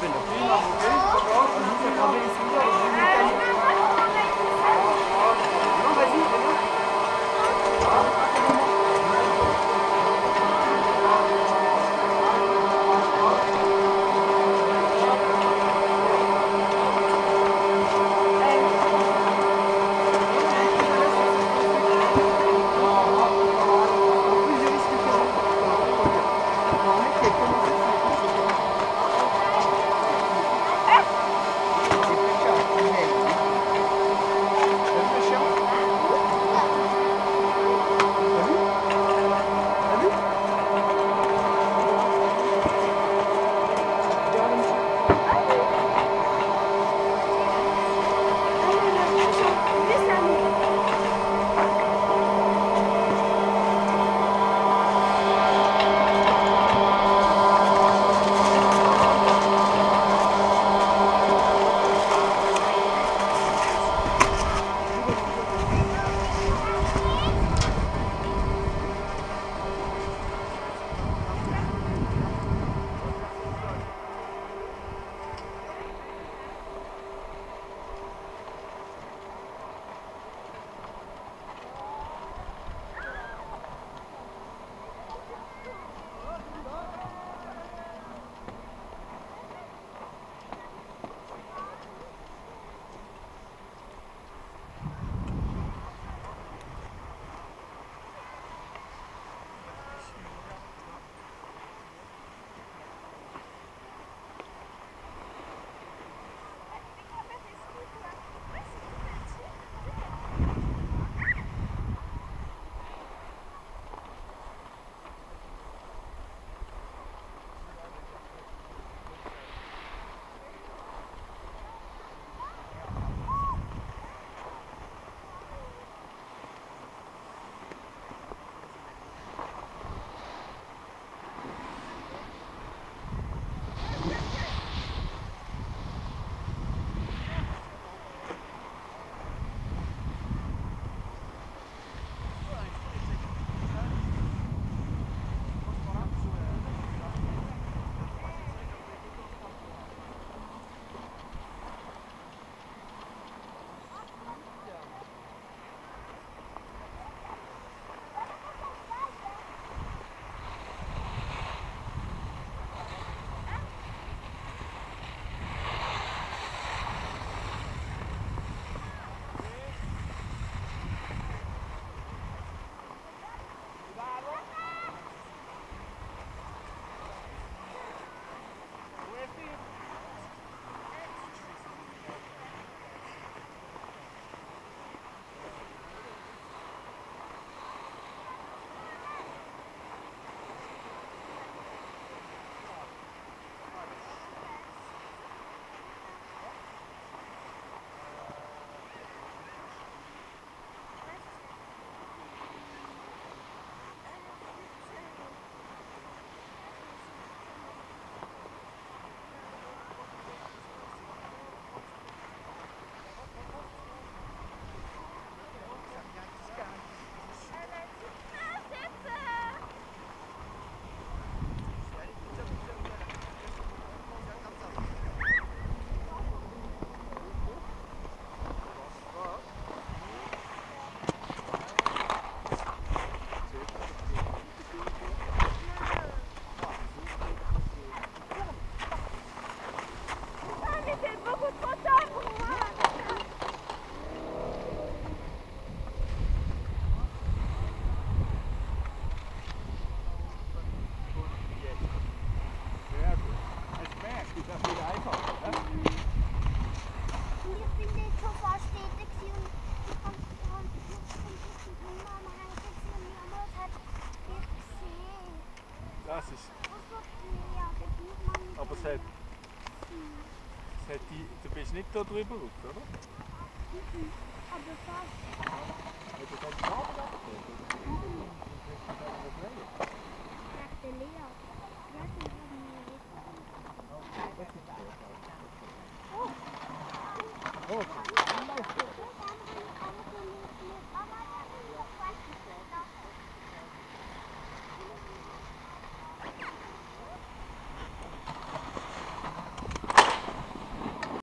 been to Das ist. Aber es hat. Es hat die, du bist nicht da drüber oder? Aber fast.